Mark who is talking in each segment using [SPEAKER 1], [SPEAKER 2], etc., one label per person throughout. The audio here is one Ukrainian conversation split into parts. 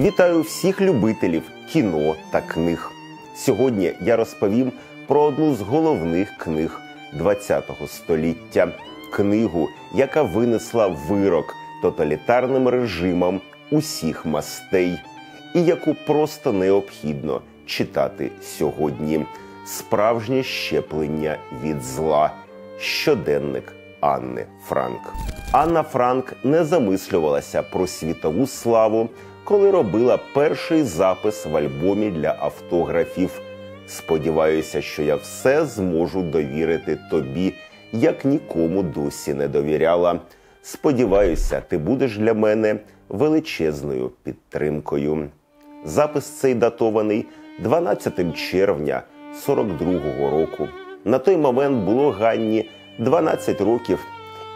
[SPEAKER 1] Вітаю всіх любителів кіно та книг. Сьогодні я розповім про одну з головних книг ХХ століття книгу, яка винесла вирок тоталітарним режимам усіх мастей, і яку просто необхідно читати сьогодні. Справжнє щеплення від зла. Щоденник Анни Франк. Анна Франк не замислювалася про світову славу, коли робила перший запис в альбомі для автографів. Сподіваюся, що я все зможу довірити тобі, як нікому досі не довіряла. Сподіваюся, ти будеш для мене величезною підтримкою. Запис цей датований 12 червня 42-го року. На той момент було Ганні 12 років,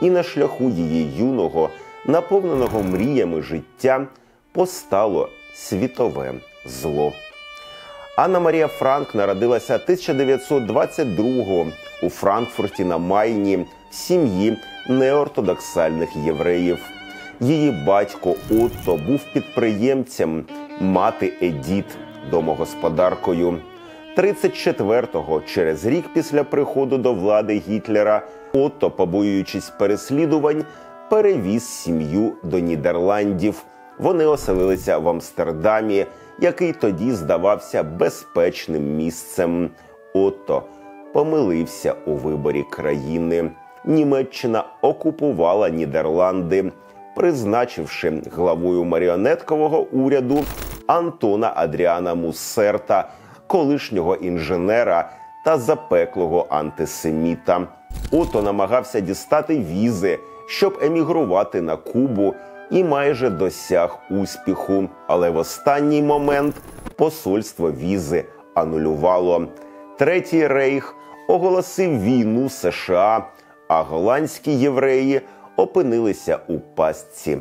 [SPEAKER 1] і на шляху її юного, наповненого мріями життя, постало світове зло. Анна Марія Франк народилася 1922-го у Франкфурті на Майні в сім'ї неортодоксальних євреїв. Її батько Отто був підприємцем, мати Едіт домогосподаркою. 34-го, через рік після приходу до влади Гітлера, Отто, побоюючись переслідувань, перевіз сім'ю до Нідерландів. Вони оселилися в Амстердамі, який тоді здавався безпечним місцем. Отто помилився у виборі країни. Німеччина окупувала Нідерланди, призначивши главою маріонеткового уряду Антона Адріана Мусерта, колишнього інженера та запеклого антисеміта. Ото намагався дістати візи, щоб емігрувати на Кубу, і майже досяг успіху. Але в останній момент посольство візи анулювало. Третій рейх оголосив війну США, а голландські євреї опинилися у пастці.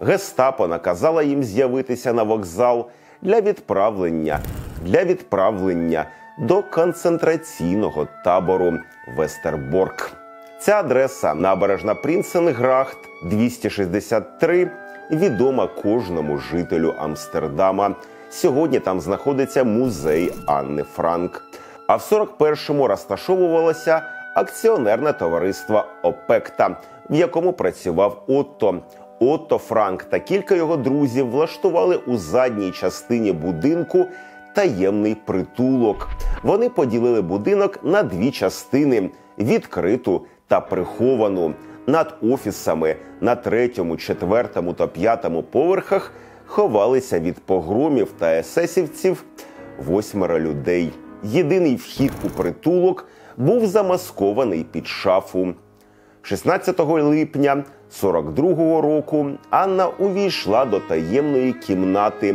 [SPEAKER 1] Гестапо наказала їм з'явитися на вокзал для відправлення для відправлення до концентраційного табору Вестерборг. Ця адреса набережна Принценграхт 263, відома кожному жителю Амстердама. Сьогодні там знаходиться музей Анни Франк. А в 41-му розташовувалося акціонерне товариство Опекта, в якому працював Отто. Отто Франк та кілька його друзів влаштували у задній частині будинку таємний притулок. Вони поділили будинок на дві частини: відкриту та приховану. Над офісами на третьому, четвертому та п'ятому поверхах ховалися від погромів та есесівців восьмеро людей. Єдиний вхід у притулок був замаскований під шафу. 16 липня 42-го року Анна увійшла до таємної кімнати,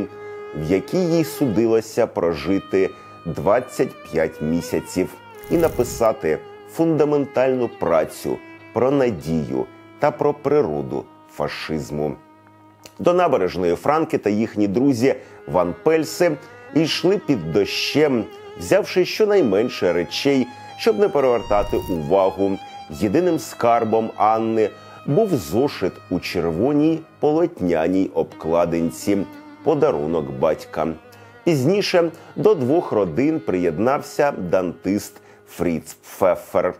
[SPEAKER 1] в якій їй судилося прожити 25 місяців і написати фундаментальну працю про надію та про природу фашизму. До набережної Франки та їхні друзі Ван Пельси йшли під дощем, взявши щонайменше речей, щоб не перевертати увагу. Єдиним скарбом Анни був зошит у червоній полотняній обкладинці, подарунок батька. Пізніше до двох родин приєднався дантист Фріц Пфеффер.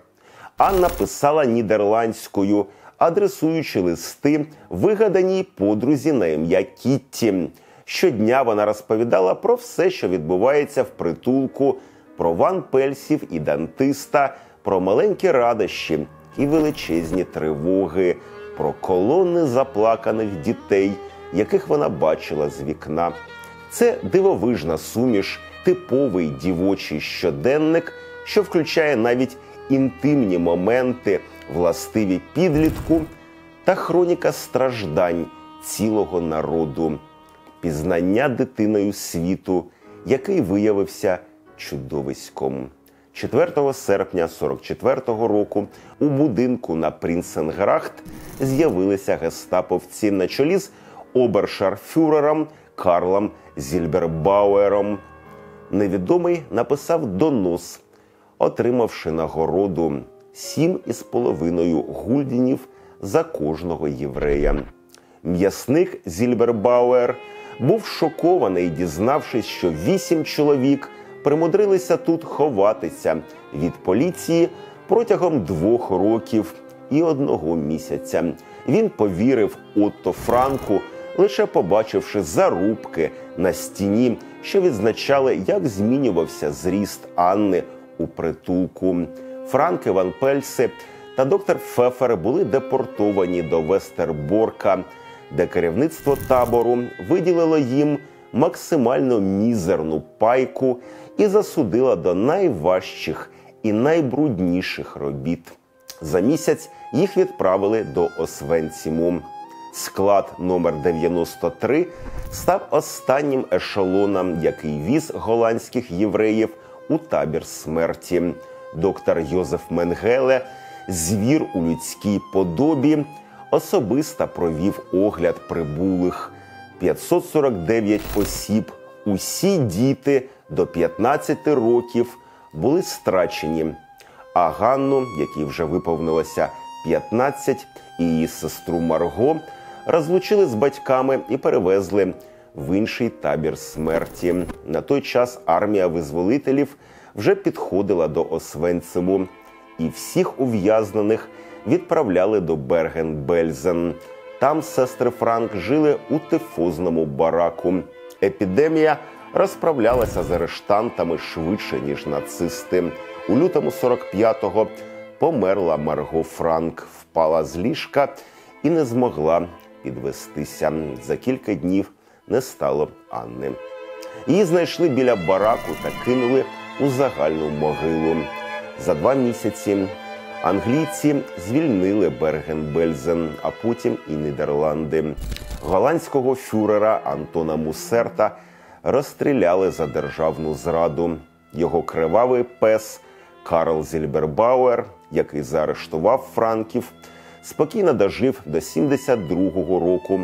[SPEAKER 1] Анна писала нідерландською, адресуючи листи вигаданій подрузі на ім'я Кітті. Щодня вона розповідала про все, що відбувається в притулку, про Ван Пельсів і дантиста, про маленькі радощі і величезні тривоги, про колони заплаканих дітей, яких вона бачила з вікна. Це дивовижна суміш, типовий дівочий щоденник, що включає навіть інтимні моменти, властиві підлітку та хроніка страждань цілого народу, пізнання дитиною світу, який виявився чудовиськом. 4 серпня 44-го року у будинку на Принценграхт з'явилися гестаповці на чолі з обершарфюрером Карлом Зільбербауером. Невідомий написав донос, отримавши нагороду сім із половиною гульдінів за кожного єврея. М'ясник Зільбербауер був шокований, дізнавшись, що вісім чоловік примудрилися тут ховатися від поліції протягом двох років і одного місяця. Він повірив Отто Франку, лише побачивши зарубки на стіні, що відзначали, як змінювався зріст Анни у притулку. Франк Іван Пельси та доктор Фефер були депортовані до Вестерборка, де керівництво табору виділило їм максимально мізерну пайку і засудило до найважчих і найбрудніших робіт. За місяць їх відправили до Освенціму. Склад номер 93 став останнім ешелоном, який віз голландських євреїв у табір смерті. Доктор Йозеф Менгеле, звір у людській подобі, особисто провів огляд прибулих 549 осіб. Усі діти до 15 років були страчені. А Ганну, якій вже виповнилося 15, і її сестру Марго розлучили з батьками і перевезли в інший табір смерті. На той час армія визволителів вже підходила до Освенциму, і всіх ув'язнених відправляли до Берген-Бельзен. Там сестри Франк жили у тифозному бараку. Епідемія розправлялася з арештантами швидше ніж нацисти. У лютому 45-го померла Марго Франк, впала з ліжка і не змогла підвестися. За кілька днів не стало Анни. Її знайшли біля бараку та кинули у загальну могилу. За два місяці англійці звільнили Берген-Бельзен, а потім і Нідерланди. Голландського фюрера Антона Мусерта розстріляли за державну зраду. Його кривавий пес Карл Зільбербауер, який заарештував Франків, спокійно дожив до 72-го року.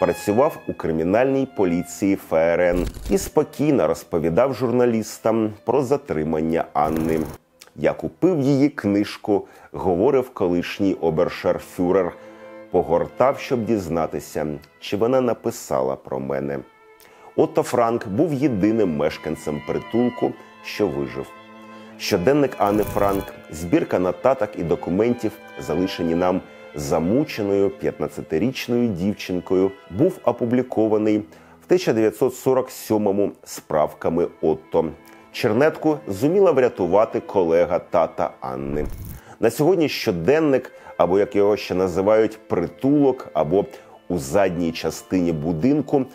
[SPEAKER 1] Працював у кримінальній поліції ФРН і спокійно розповідав журналістам про затримання Анни. Я купив її книжку, говорив колишній обершарфюрер. Погортав, щоб дізнатися, чи вона написала про мене. Отто Франк був єдиним мешканцем притулку, що вижив. Щоденник Анни Франк, збірка нотаток і документів, залишені нам замученою 15-річною дівчинкою, був опублікований в 1947-му справками Отто. Чернетку зуміла врятувати колега тата Анни. На сьогодні щоденник, або як його ще називають, притулок, або у задній частині будинку,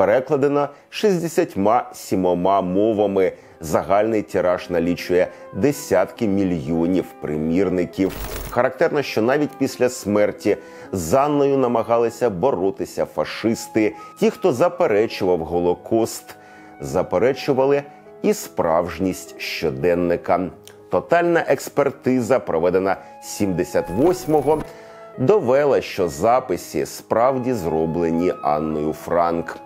[SPEAKER 1] перекладено 67 мовами. Загальний тираж налічує десятки мільйонів примірників. Характерно, що навіть після смерті з Анною намагалися боротися фашисти. Ті, хто заперечував Голокост, заперечували і справжність щоденника. Тотальна експертиза, проведена 78-го, довела, що записи справді зроблені Анною Франк.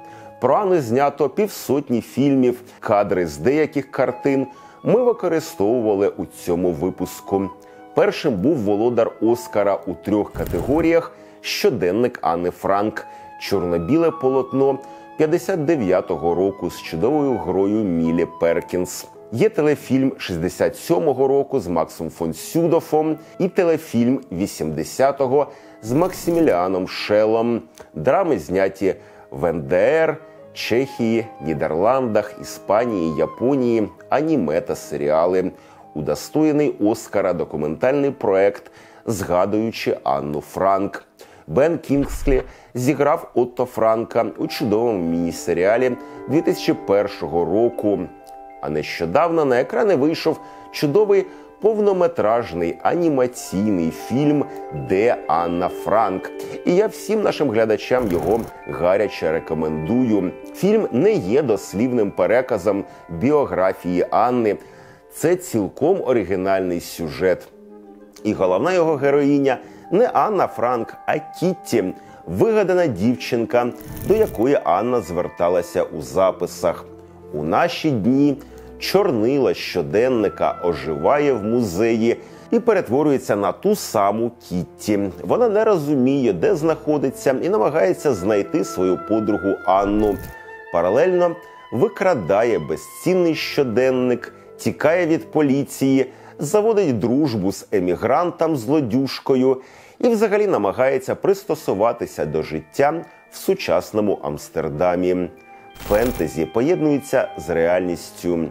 [SPEAKER 1] Про Анну знято півсотні фільмів, кадри з деяких картин ми використовували у цьому випуску. Першим був володар Оскара у трьох категоріях: щоденник Анни Франк, чорно-біле полотно 59-го року з чудовою грою Мілі Перкінс. Є телефільм 67-го року з Максом фон Сюдофом і телефільм 80-го з Максиміліаном Шелом. Драми зняті в НДР, Чехії, Нідерландах, Іспанії, Японії, аніме та серіали. Удостоєний Оскара документальний проект, згадуючи Анну Франк. Бен Кінгслі зіграв Отто Франка у чудовому міні-серіалі 2001 року. А нещодавно на екрани вийшов чудовий повнометражний анімаційний фільм Де Анна Франк. І я всім нашим глядачам його гаряче рекомендую. Фільм не є дослівним переказом біографії Анни. Це цілком оригінальний сюжет. І головна його героїня не Анна Франк, а Кітті, вигадана дівчинка, до якої Анна зверталася у записах. У наші дні чорнила щоденника оживає в музеї і перетворюється на ту саму Кітті. Вона не розуміє, де знаходиться, і намагається знайти свою подругу Анну. паралельно викрадає безцінний щоденник, тікає від поліції, заводить дружбу з емігрантом злодюшкою і, взагалі, намагається пристосуватися до життя в сучасному Амстердамі. Фентезі поєднується з реальністю,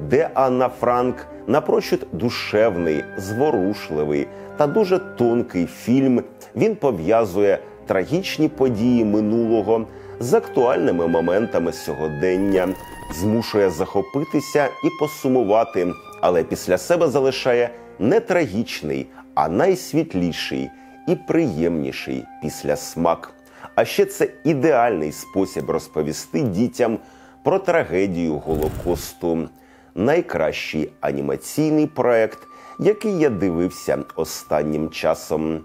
[SPEAKER 1] де Анна Франк напрочуд душевний, зворушливий та дуже тонкий фільм. Він пов'язує трагічні події минулого з актуальними моментами сьогодення, змушує захопитися і посумувати, але після себе залишає не трагічний, а найсвітліший і приємніший після смак. А ще це ідеальний спосіб розповісти дітям про трагедію Голокосту, найкращий анімаційний проект, який я дивився останнім часом.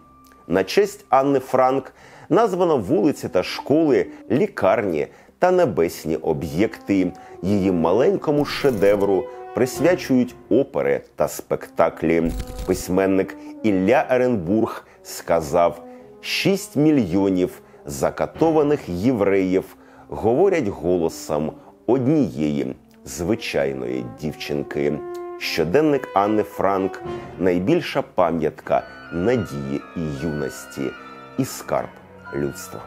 [SPEAKER 1] На честь Анни Франк названо вулиці та школи, лікарні та небесні об'єкти. Її маленькому шедевру присвячують опери та спектаклі. Письменник Ілля Еренбург сказав: 6 мільйонів закатованих євреїв говорять голосом однієї звичайної дівчинки. Щоденник Анни Франк найбільша пам'ятка надії і юності і скарб людства.